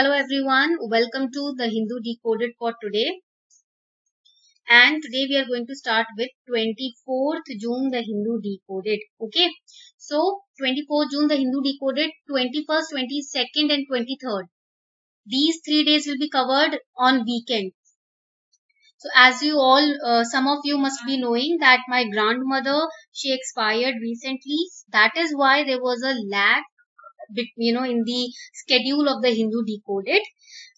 Hello everyone, welcome to the Hindu Decoded for today. And today we are going to start with 24th June the Hindu Decoded. Okay, so 24th June the Hindu Decoded, 21st, 22nd and 23rd. These three days will be covered on weekend. So as you all, uh, some of you must be knowing that my grandmother, she expired recently. That is why there was a lag you know in the schedule of the hindu decoded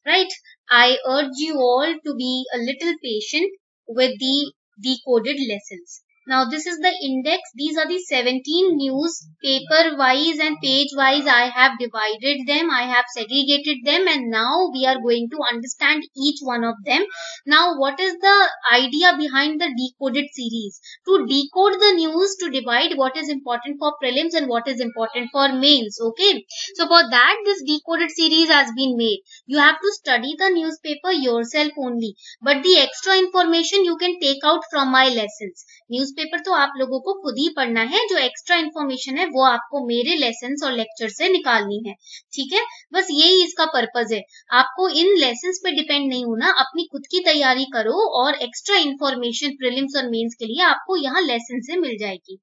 right? I urge you all to be a little patient with the decoded lessons now this is the index. These are the 17 news paper wise and page wise. I have divided them. I have segregated them and now we are going to understand each one of them. Now what is the idea behind the decoded series? To decode the news to divide what is important for prelims and what is important for mains. Okay. So for that this decoded series has been made. You have to study the newspaper yourself only. But the extra information you can take out from my lessons. News newspaper तो आप लोगों को खुद ही पढ़ना है। जो extra information है वो आपको मेरे लेसन और लेक्चर से निकालनी है। ठीक है? बस यही इसका पर्पज है। आपको इन लेसन पे डिपेंड नहीं होना। अपनी खुद की तैयारी करो और एक्स्ट्रा इन्फॉर्मेशन प्रिलिम्स और मेन्स के लिए आपको यहाँ लेसन से मिल जाएगी।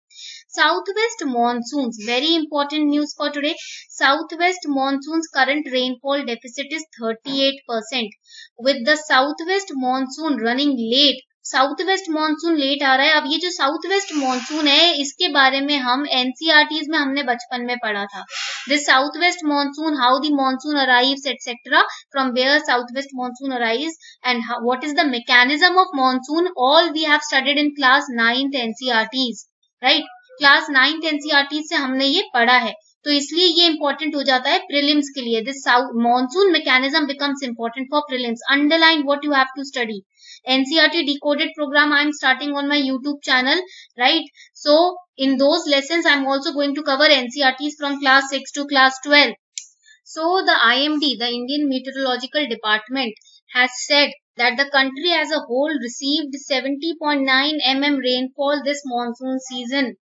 Southwest monsoons, very important news for today. Southwest monsoons current rainfall deficit is 38%. With the southwest monsoon running late, southwest monsoon late आ रहा है। अब ये जो साउथ वेस्ट मानसून है, इसके बारे में हम एनसीआरटीज e में हमने बचपन में पढ़ा था। This southwest monsoon how the monsoon arrives etcetera from where southwest monsoon arrives and what is the mechanism of monsoon all we have studied in class ninth NCERTs right class ninth NCERTs से हमने ये पढ़ा है। तो इसलिए ये important हो जाता है प्रिलिम्स के लिए। This monsoon mechanism becomes important for prelims underline what you have to study NCERT decoded program I'm starting on my YouTube channel, right? So in those lessons, I'm also going to cover NCERTs from class 6 to class 12. So the IMD, the Indian Meteorological Department has said that the country as a whole received 70.9 mm rainfall this monsoon season.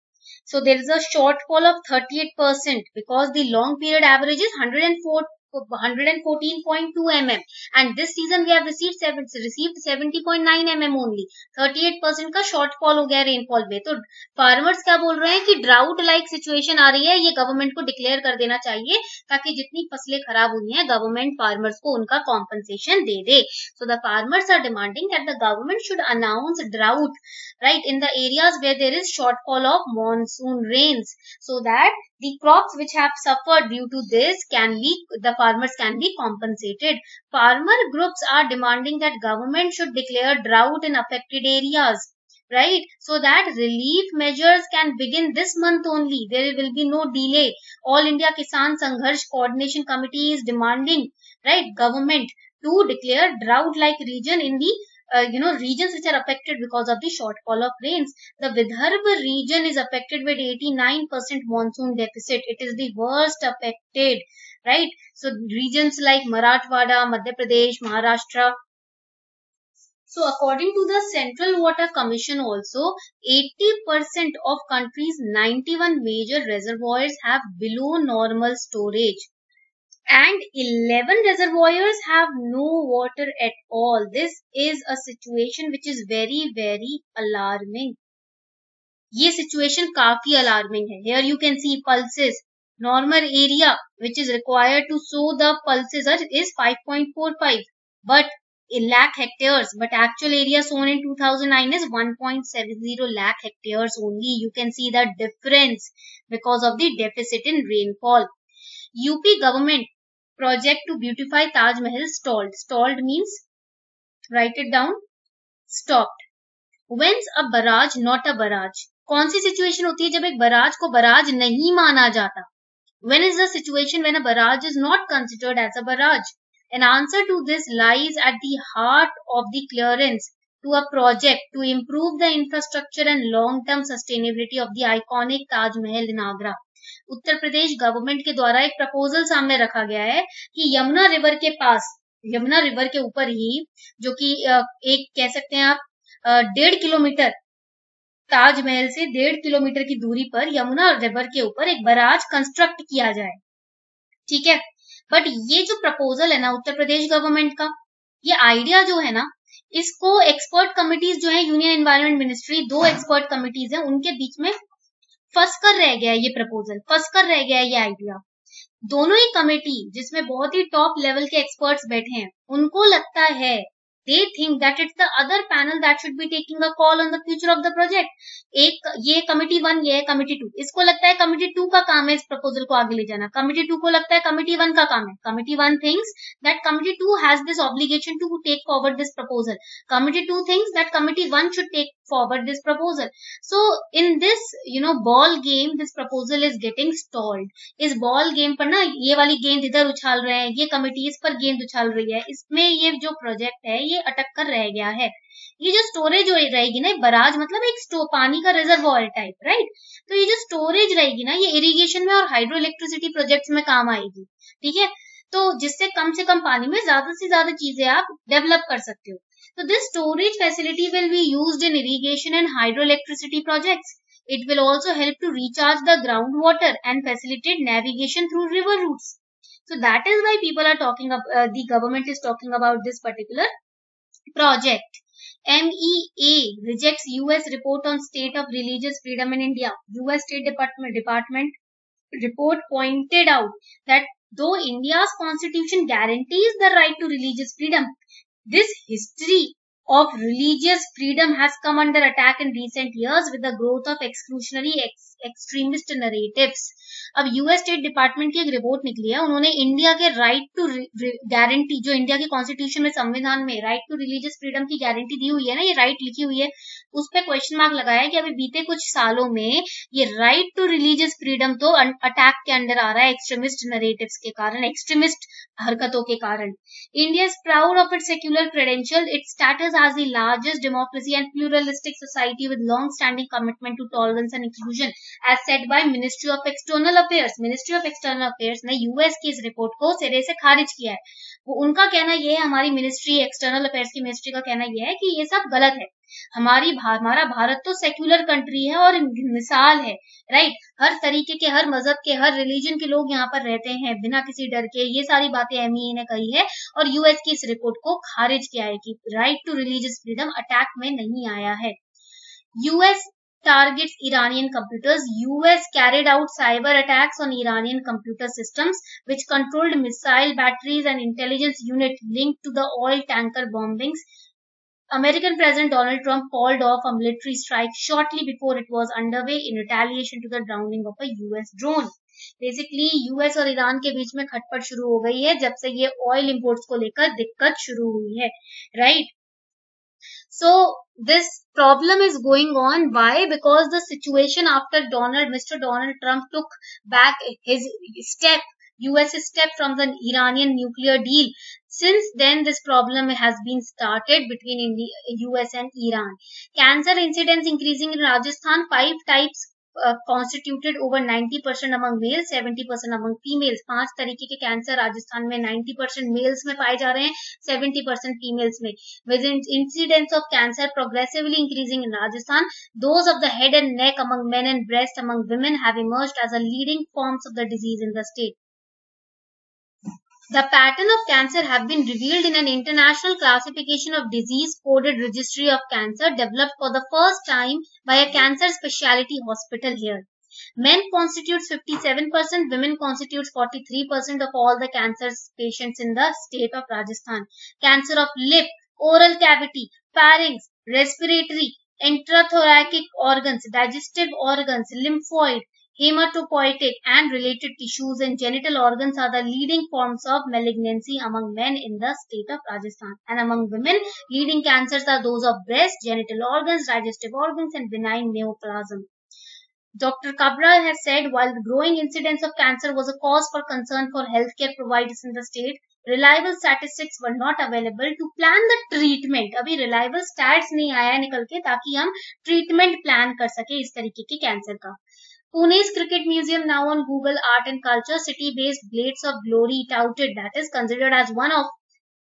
So there is a shortfall of 38% because the long period average is 104 114.2 mm and this season we have received received 70.9 mm only 38 percent का shortfall हो गया rainfall में तो farmers क्या बोल रहे हैं कि ड्राउट लाइक सिचुएशन आ रही है ये गवर्नमेंट को डिक्लेयर कर देना चाहिए ताकि जितनी फ़सलें खराब हुई हैं गवर्नमेंट फार्मर्स को उनका कॉम्पनसेशन दे दे so the farmers are demanding that the government should announce drought right in the areas where there is shortfall of monsoon rains so that the crops which have suffered due to this can be the farmers can be compensated. Farmer groups are demanding that government should declare drought in affected areas right? So that relief measures can begin this month only. There will be no delay. All india kisan sangharsh coordination committee is demanding right government to declare drought like region in the uh, you know regions which are affected because of the shortfall of rains. The vidarbha region is affected with 89% monsoon deficit. It is the worst affected right so regions like marathwada madhya pradesh maharashtra so according to the Central Water Commission also, 80% of country's 91 major reservoirs have below normal storage and 11 reservoirs have no water at all. This is a situation which is very, very alarming. ये situation काफी alarming है. Here you can see pulses. Normal area which is required to sow the pulses is 5.45 but a lakh hectares but actual area sown in 2009 is 1.70 lakh hectares only. You can see the difference because of the deficit in rainfall. UP government project to beautify Taj Mahal stalled. Stalled means, write it down, stopped. When's a barrage not a barrage? कौन सी situation होती है जब एक barrage को barrage नहीं माना जाता When is the situation when a barrage is not considered as a barrage an answer to this lies at the heart of the clearance to a project to improve the infrastructure and long term sustainability of the iconic Taj Mahal in Agra Uttar Pradesh government के द्वारा एक proposal सामने रखा गया है कि Yamuna river के पास Yamuna river के ऊपर ही जो कि एक कह सकते हैं आप डेढ़ किलोमीटर ताजमहल से डेढ़ किलोमीटर की दूरी पर यमुना रिवर के ऊपर एक बराज कंस्ट्रक्ट किया जाए। ठीक है? बट ये जो प्रपोजल है ना उत्तर प्रदेश गवर्नमेंट का, ये आइडिया जो है ना, इसको एक्सपर्ट कमिटीज जो है यूनियन एनवायरमेंट मिनिस्ट्री दो एक्सपर्ट कमिटीज है, उनके बीच में फंस कर रह गया ये प्रपोजल फंस कर रह गया ये आइडिया दोनों ही कमेटी जिसमें बहुत ही टॉप लेवल के एक्सपर्ट्स बैठे हैं, उनको लगता है they think that it's the other panel that should be taking a call on the future of the project. एक, ये कमिटी वन ये कमिटी टू इसको लगता है कमिटी टू का काम है इस प्रपोजल को आगे ले जाना। कमिटी टू को लगता है कमिटी वन का काम है। Committee one thinks that committee two has this obligation to take forward this proposal committee two thinks that committee one should take forward this proposal. So, in this, you know, ball game, this proposal is getting stalled. इस ball game पर ना, ये वाली गेंद इधर उछाल रहे हैं, ये कमिटी इस पर गेंद उछाल रही है। इसमें ये जो प्रोजेक्ट है, ये ये अटक कर रह गया है। ये जो स्टोरेज रहेगी ना बराज मतलब एक पानी का रिजर्वॉयर टाइप राइट तो ये जो स्टोरेज रहेगी ना, ये इरिगेशन में और हाइड्रो इलेक्ट्रिसिटी प्रोजेक्ट में काम आएगी, ठीक है? तो जिससे कम से कम पानी में ज़्यादा से ज़्यादा चीज़ें आप डेवलप कर सकते हो। तो this storage facility will be use in irrigation and hydro electricity project it will also help to recharge the ground water and facilitate navigation through river route so that is why people are talking the government is talking about this particular project. MEA rejects US report on state of religious freedom in India. US State Department, Department report pointed out that though India's constitution guarantees the right to religious freedom, this history of religious freedom has come under attack in recent years with the growth of exclusionary ex, extremist narratives. अब US state department की एक report निकली है। उन्होंने India के right to guarantee जो India के constitution में संविधान में राइट टू रिलीजियस फ्रीडम की गारंटी दी हुई है ना, ये राइट लिखी हुई है। उस पर क्वेश्चन मार्क लगाया कि अभी बीते कुछ सालों में ये राइट टू रिलीजियस फ्रीडम तो अटैक के अंडर आ रहा है एक्सट्रीमिस्ट नरेटिव के कारण एक्सट्रीमिस्ट हरकतों के कारण। India is proud of it secular credential it states the largest democracy and pluralistic society with long standing commitment to tolerance and inclusion as said by ministry of external affairs ministry of external affairs ने US की इस report को सिरे से खारिज किया है। वो उनका कहना यह है, हमारी मिनिस्ट्री एक्सटर्नल अफेयर्स की मिनिस्ट्री का कहना यह है कि ये सब गलत है। हमारी हमारा भारत तो सेक्युलर कंट्री है और मिसाल है राइट हर तरीके के, हर मज़हब के, हर रिलीजन के लोग यहाँ पर रहते हैं, बिना किसी डर के। ये सारी बातें एम ने कही है और यूएस की इस रिपोर्ट को खारिज किया है कि right to religious freedom attack में नहीं आया है। US target Iranian computers US carried out cyber attacks on Iranian computer system which controlled missile batteries and intelligence unit link to the oil tanker bombings American President Donald Trump called off a military strike shortly before it was underway in retaliation to the drowning of a US drone. Basically US और Iran के बीच में खटपट शुरू हो गई है जब से ये ऑयल इंपोर्ट्स को लेकर दिक्कत शुरू हुई है right so this problem is going on. Why? Because the situation after Donald, Mr. Donald Trump took back his step, US step from the Iranian nuclear deal. Since then, this problem has been started between India, US and Iran. Cancer incidence increasing in Rajasthan, five types constituted over 90 percent among male 70 percent among females पाँच तरीके के cancer Rajasthan में 90 percent males में पाए जा रहे हैं 70 percent females में with incidence of cancer progressively increasing in Rajasthan those of the head and neck among men and breast among women have emerged as a leading forms of the disease in the state The pattern of cancer have been revealed in an international classification of disease-coded registry of cancer developed for the first time by a cancer specialty hospital here. Men constitutes 57%, women constitutes 43% of all the cancer patients in the state of Rajasthan. Cancer of lip, oral cavity, pharynx, respiratory, intrathoracic organs, digestive organs, lymphoid, Hematopoietic and related tissues and genital organs are the leading forms of malignancy among men in the state of Rajasthan. And among women, leading cancers are those of breast, genital organs, digestive organs and benign neoplasm. Dr. Kabra has said while the growing incidence of cancer was a cause for concern for healthcare providers in the state, reliable statistics were not available to plan the treatment. अभी reliable stats नहीं आया निकल के ताकि हम treatment plan कर सके इस तरीके के कैंसर का Pune's Cricket Museum now on Google Art and Culture city-based Blades of Glory touted that is considered as one of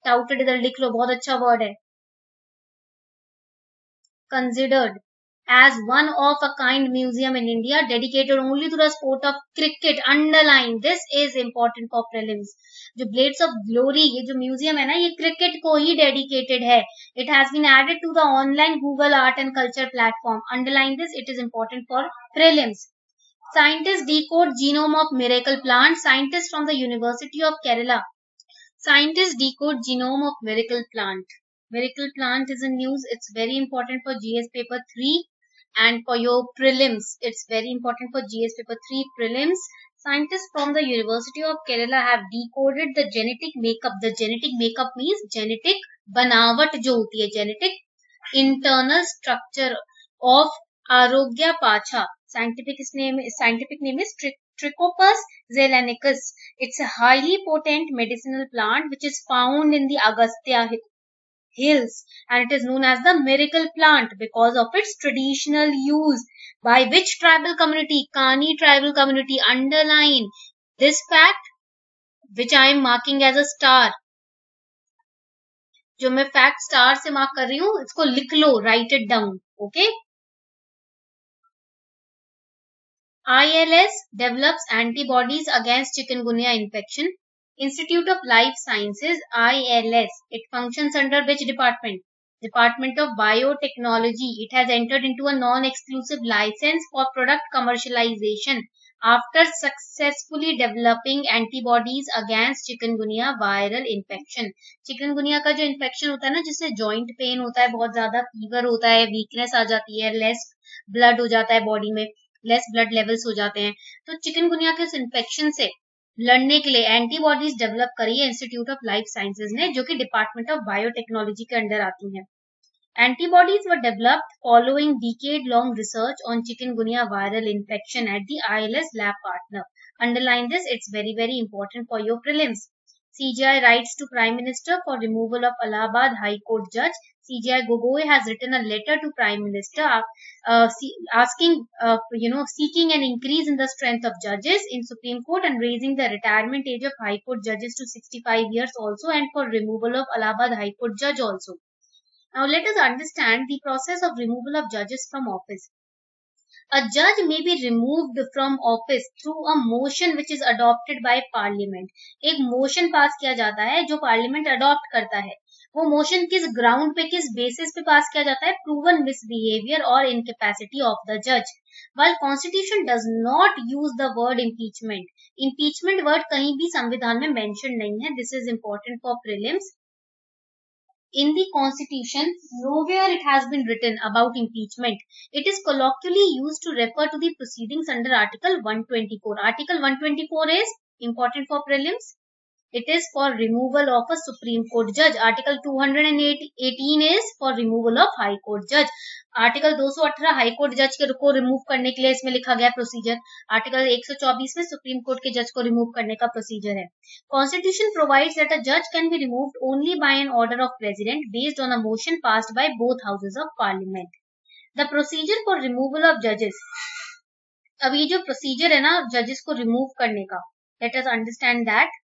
touted इधर लिख लो बहुत अच्छा word है considered as one of a kind museum in India dedicated only to the sport of cricket. Underline this is important for prelims. जो blades of glory ये जो museum है ना ये क्रिकेट को ही डेडिकेटेड है it has been added to the online Google art and culture platform underline this it is important for prelims Scientists decode genome of miracle plant. Scientists from the University of Kerala. Scientists decode genome of miracle plant. Miracle plant is in news. It's very important for GS paper 3 and for your prelims. It's very important for GS paper 3 prelims. Scientists from the University of Kerala have decoded the genetic makeup. The genetic makeup means genetic बनावट जो होती है genetic internal structure of Arogya Pacha. Scientific name scientific name is Trichopus zeylanicus. It's a highly potent medicinal plant which is found in the Agastya hills and it is known as the miracle plant because of its traditional use by which tribal community kani tribal community underline this fact which i am marking as a star जो मैं fact star से mark कर रही हूं इसको लिख लो write it down okay ILS develops antibodies against chikungunya infection Institute of Life Sciences, ILS. It functions under which department? Department of Biotechnology. It has entered into a non-exclusive license for product commercialization after successfully developing antibodies against chikungunya viral infection. chikungunya का जो infection होता है ना जिससे joint pain होता है बहुत ज़्यादा fever होता है weakness आ जाती है less blood हो जाता है body में लेस ब्लड लेवल्स हो जाते हैं। तो चिकनगुनिया के उस इन्फेक्शन से लड़ने के लिए एंटीबॉडीज डेवलप करी है इंस्टीट्यूट ऑफ़ लाइफ साइंसेज ने, जो की डिपार्टमेंट ऑफ़ बायोटेक्नोलॉजी के अंडर आती है। एंटीबॉडीज व developed following decade long research on chikungunya viral infection at the I L S lab partner underline this it's very very important for your prelims CJI writes to prime minister for removal of Allahabad high court जज CGI Gogoi has written a letter to Prime Minister uh, asking, uh, you know, seeking an increase in the strength of judges in Supreme Court and raising the retirement age of High Court judges to 65 years also and for removal of Allahabad High Court judge also. Now let us understand the process of removal of judges from office. A judge may be removed from office through a motion which is adopted by parliament. एक motion pass किया जाता है जो parliament adopt करता है वो motion किस ground पे किस बेसिस पे पास किया जाता है प्रूवन मिसबिहेवियर और इनकेपेसिटी ऑफ़ द जज while constitution does not use the word impeachment impeachment word कहीं भी संविधान में मेंशन नहीं है this is important for prelims in the constitution nowhere it has been written about impeachment it is colloquially used to refer to the proceedings under article 124 article 124 is important for prelims it is for removal of a Supreme Court judge. Article 218 is for removal of High Court judge. Article 218 high court जज के को remove करने के लिए इसमें लिखा गया procedure article 124 में सुप्रीम कोर्ट के जज को रिमूव करने का प्रोसीजर है। कॉन्स्टिट्यूशन प्रोवाइड्स दैट अ जज can be removed only by N order of president based on a motion passed by both houses of parliament the procedure for removal of जजेस अब ये जो प्रोसीजर है ना जजेस को रिमूव करने का। Let us understand that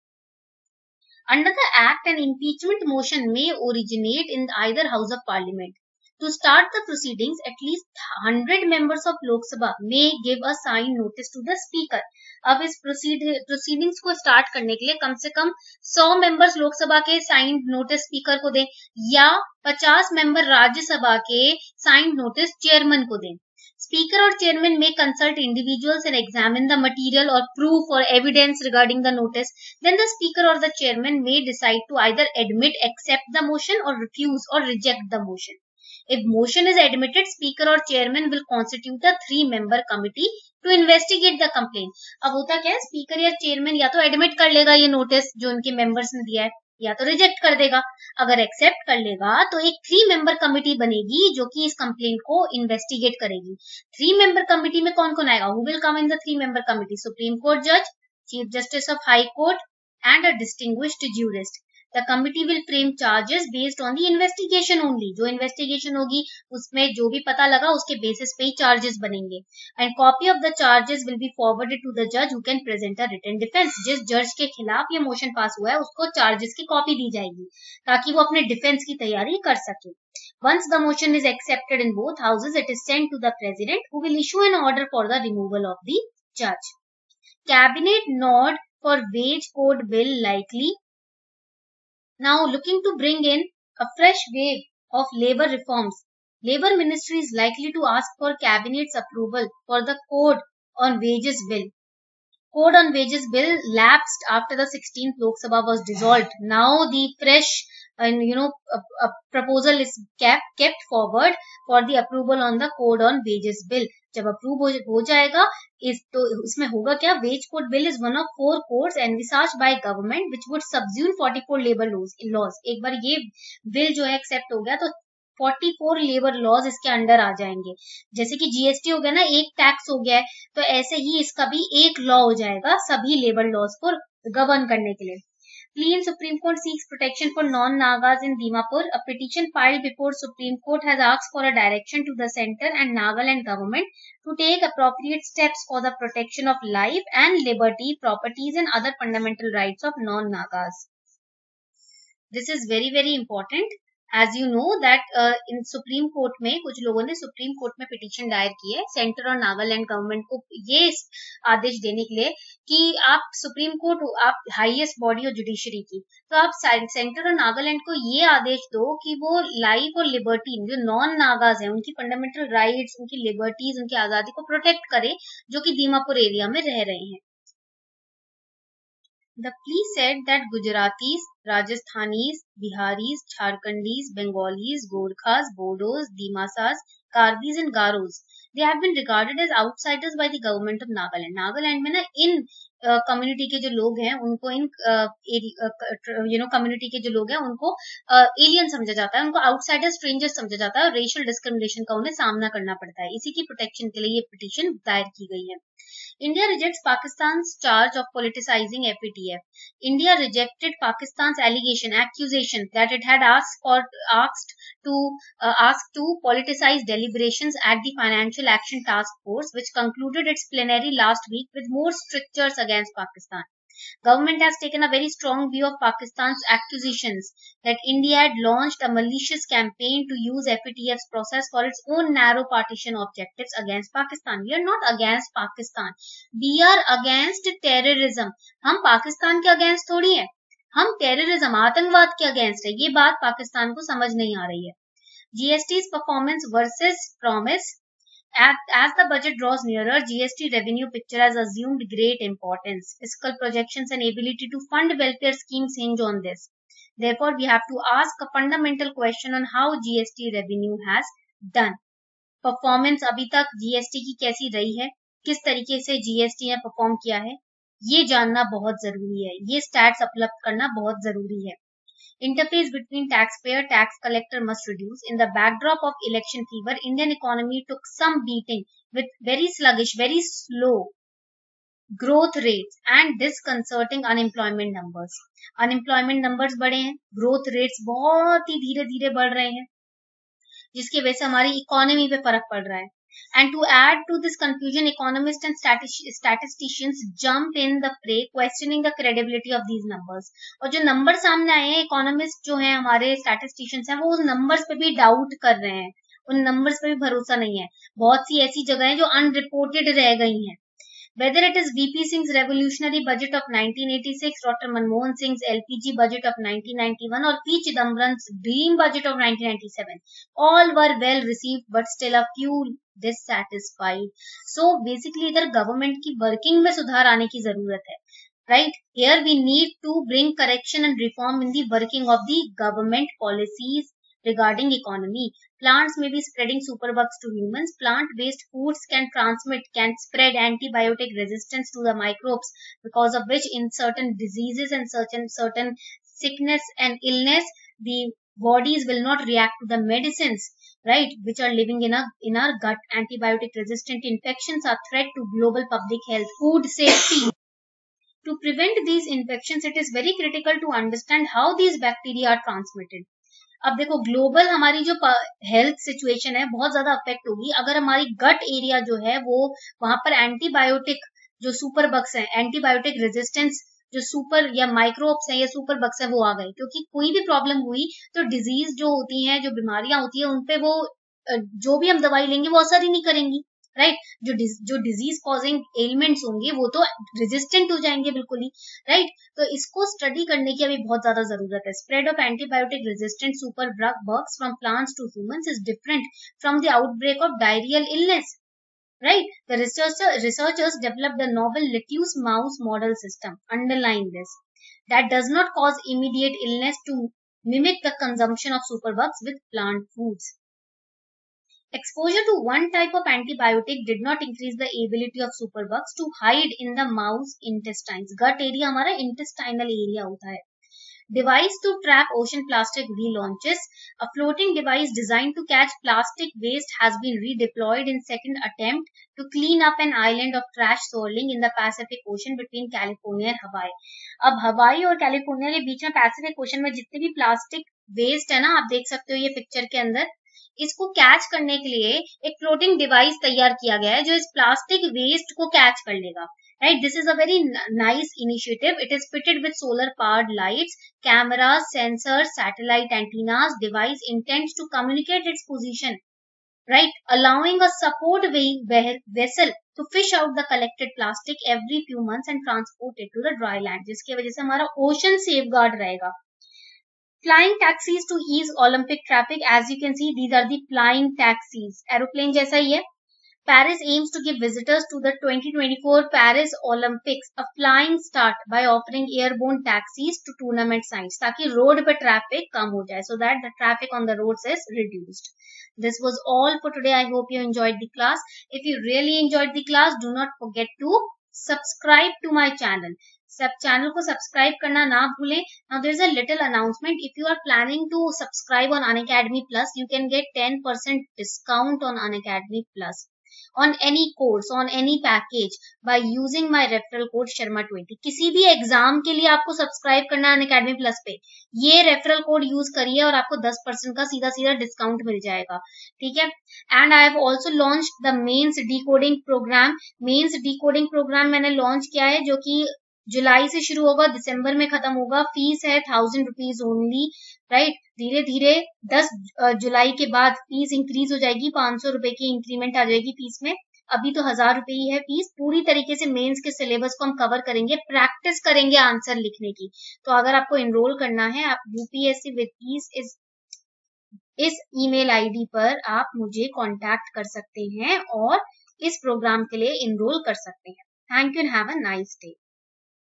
Under the Act, an impeachment motion may originate in either House of Parliament. To start the proceedings, at least 100 members of Lok Sabha may give a signed notice to the Speaker. अब इस proceedings को start करने के लिए कम से कम 100 members लोक सभा के signed notice Speaker को दें या 50 member राज्यसभा के signed notice chairman को दें Speaker or chairman may consult individuals and examine the material or proof or evidence regarding the notice. Then the speaker or the chairman may decide to either admit, accept the motion or refuse or reject the motion. If motion is admitted, speaker or chairman will constitute a three-member committee to investigate the complaint. अब होता क्या है speaker या chairman या तो admit कर लेगा ये नोटिस जो उनके मेंबर्स ने दिया है या तो रिजेक्ट कर देगा। अगर एक्सेप्ट कर लेगा तो एक थ्री मेंबर कमिटी बनेगी, जो कि इस कंप्लेंट को इन्वेस्टिगेट करेगी। थ्री मेंबर कमिटी में कौन कौन आएगा? Who will come in the three member committee supreme court जज chief justice of high court and a distinguished jurist the committee will frame charges based on the investigation only जो investigation होगी उसमें जो भी पता लगा उसके बेसिस पे ही चार्जेस बनेंगे and copy of the charges will be forwarded to the जज who can present a written defence जिस जज के खिलाफ ये मोशन पास हुआ है उसको चार्जेस की कॉपी दी जाएगी ताकि वो अपने डिफेंस की तैयारी कर सके Once the motion is accepted in both houses, it is sent to the president who will issue an order for the removal of the judge. Cabinet nod for wage code bill likely. Now looking to bring in a fresh wave of labor reforms Labour Ministry is likely to ask for Cabinet's approval for the Code on Wages Bill. Code on Wages Bill lapsed after the 16th Lok Sabha was dissolved. Now the fresh and you know a, a proposal is kept kept forward for the approval on the Code on Wages Bill. जब approve हो, हो जाएगा इस तो इसमें होगा क्या? Wage code bill is one of four codes envisaged by government which would subsume 44 labour laws एक बार ये बिल जो है एक्सेप्ट हो गया तो 44 लेबर लॉज इसके अंडर आ जाएँगे। जैसे कि जीएसटी हो गया ना एक टैक्स हो गया है तो ऐसे ही इसका भी एक लॉ हो जाएगा सभी लेबर लॉज को गवर्न करने के लिए। Clean Supreme Court seeks protection for non-Nagas in Dimapur. A petition filed before Supreme Court has asked for a direction to the centre and Nagaland government to take appropriate steps for the protection of life and liberty, properties and other fundamental rights of non-Nagas. This is very very important. As you know that in supreme court में कुछ लोगों ने supreme court में petition दायर की है centre और Nagaland government को ये आदेश देने के लिए कि आप सुप्रीम कोर्ट आप हाईएस्ट बॉडी और जुडिशरी की तो आप सेंटर और नागालैंड को ये आदेश दो कि वो लाइफ और लिबर्टी जो नॉन नागाज है, उनकी फंडामेंटल राइट्स उनकी लिबर्टीज उनकी आज़ादी को प्रोटेक्ट करे, जो कि दीमापुर एरिया में रह रहे हैं। The police said that Gujaratis, Rajasthanis, Biharis, Jharkhandis, Bengalis, Gorkhas, Bodos, Dimasas, Karbis and Garos, they have been regarded as outsiders by the government of Nagaland. Nagaland में ना इन कम्युनिटी uh, के जो लोग हैं उनको इन यू नो कम्युनिटी के जो लोग हैं उनको एलियन uh, समझा जाता है उनको आउटसाइडर स्ट्रेंजर समझा जाता है और रेशियल डिस्क्रिमिनेशन का उन्हें सामना करना पड़ता है इसी की प्रोटेक्शन के लिए ये पिटीशन दायर की गई है India rejects Pakistan's charge of politicizing FATF. India rejected Pakistan's allegation, accusation that it had asked for asked to uh, asked to politicize deliberations at the Financial Action Task Force, which concluded its plenary last week with more strictures against Pakistan. Government has taken a very strong view of Pakistan's accusations that India had launched a malicious campaign to use FATF's process for its own narrow partition objectives against Pakistan. We are not against Pakistan. We are against terrorism. हम पाकिस्तान के against थोड़ी है हम terrorism आतंकवाद के against है ये बात पाकिस्तान को समझ नहीं आ रही है GST performance versus promise as the budget draws nearer, GST revenue picture has assumed great importance. Fiscal projections and ability to fund welfare schemes hinge on this. Therefore, we have to ask a fundamental question on how GST revenue has done. Performance अभी तक GST की कैसी रही है किस तरीके से GST ने परफॉर्म किया है ये जानना बहुत ज़रूरी है ये स्टैट्स उपलब्ध करना बहुत ज़रूरी है Interface between taxpayer tax collector must reduce. In the backdrop of election fever, Indian economy took some beating with very sluggish, very slow growth rates and disconcerting unemployment numbers. Unemployment numbers बढ़े हैं growth rates बहुत ही धीरे धीरे बढ़ रहे हैं जिसकी वजह से हमारी इकोनॉमी पे फ़र्क पड़ रहा है And to add to this confusion, economists and statisticians jump in the fray, questioning the credibility of these numbers. और जो नंबर सामने आए हैं इकोनॉमिस्ट जो hain हमारे स्टैटिस्टिशियंस हैं वो उस नंबर्स पे भी डाउट कर रहे हैं उन नंबर्स पे भी भरोसा नहीं है बहुत सी ऐसी जगह है जो अनरिपोर्टेड रह गई हैं Whether it is VP Singh's revolutionary budget of 1986, Dr. Manmohan Singh's LPG budget of 1991 or P. Chidambaram's dream budget of 1997, all were well received but still a few dissatisfied. So basically इधर government की working में सुधार आने की ज़रूरत है. Right? Here we need to bring correction and reform in the working of the government policies regarding economy. Plants may be spreading superbugs to humans. Plant-based foods can transmit, can spread antibiotic resistance to the microbes because of which in certain diseases and certain, certain sickness and illness, the bodies will not react to the medicines, right, which are living in, a, in our gut. Antibiotic resistant infections are threat to global public health. Food safety. To prevent these infections, it is very critical to understand how these bacteria are transmitted. अब देखो global हमारी जो health situation है, बहुत ज़्यादा affect होगी। अगर हमारी गट एरिया जो है, वो वहाँ पर एंटीबायोटिक जो सुपर बक्स है एंटीबायोटिक रेजिस्टेंस जो सुपर या माइक्रोब्स है, या सुपर बक्स है, वो आ गए। क्योंकि कोई भी प्रॉब्लम हुई तो डिज़ीज़ जो होती है, जो बीमारियाँ होती है उनपे वो जो भी हम दवाई लेंगे, वो असर ही नहीं करेंगी। Right right? जो जो डिज़ीज़ कॉजिंग एलिमेंट्स होंगे, वो तो रेजिस्टेंट हो जाएँगे बिल्कुल ही राइट right? तो इसको स्टडी करने की अभी बहुत ज़्यादा ज़रूरत है spread of antibiotic resistant super bug bugs from plants to humans is different from the outbreak of diarrhoeal illness right the researchers develop the novel lettuce mouse model system underline this that does not cause immediate illness to mimic the consumption of super bugs with plant foods Exposure to one type of antibiotic did not increase the ability of superbugs to hide in the mouse intestines. Gut area हमारा intestinal area होता है. Device to trap ocean plastic relaunches. A floating device designed to catch plastic waste has been redeployed in second attempt to clean up an island of trash swirling in the Pacific Ocean between California and Hawaii. अब हवाई और California के बीच में Pacific ocean में जितने भी plastic waste है ना आप देख सकते हो ये पिक्चर के अंदर इसको कैच करने के लिए एक फ्लोटिंग डिवाइस तैयार किया गया है, जो इस प्लास्टिक वेस्ट को कैच कर लेगा। Right this is a very nice initiative it is fitted with solar powered light camera sensor satellite antennas device intent to communicate its position right allowing a support way vessel to fish out the collected plastic every few months and transport it to the dry जिसकी वजह से हमारा ocean safeguard रहेगा। flying taxis to ease Olympic traffic. As you can see, these are the flying taxis. Aeroplane जैसा ही है. Paris aims to give visitors to the 2024 Paris Olympics a flying start by offering airborne taxis to tournament sites ताकि road पे traffic कम हो जाए so that the traffic on the roads is reduced. This was all for today. I hope you enjoyed the class. If you really enjoyed the class, do not forget to subscribe to my channel. सब channel को subscribe करना ना भूलें। Now there is a little announcement if you are planning to subscribe on Unacademy plus you can get 10% discount on Unacademy plus on any course, on any package by using my referral code sharma 20 किसी भी exam के लिए आपको subscribe करना है academy plus पे। ये referral code use करिए और आपको 10 परसेंट का सीधा सीधा डिस्काउंट मिल जाएगा। ठीक है? And I have also launch the mains D programme mains D programme मैंने लॉन्च किया है जो कि जुलाई से शुरू होगा, दिसंबर में खत्म होगा, फ़ीस है थाउज़ेंड रुपीज़ ओनली राइट धीरे धीरे दस जुलाई के बाद फ़ीस इंक्रीज हो जाएगी, पाँच सौ रुपए की इंक्रीमेंट आ जाएगी फ़ीस में। अभी तो हज़ार रुपए ही है फ़ीस। पूरी तरीके से मेंस के सिलेबस को हम कवर करेंगे प्रैक्टिस करेंगे आंसर लिखने की। तो अगर आपको एनरोल करना है, आप यूपीएससी विद फ़ीस इस इस ईमेल आईडी पर आप मुझे कांटेक्ट कर सकते हैं और इस प्रोग्राम के लिए इनरोल कर सकते हैं। Thank you and have a nice day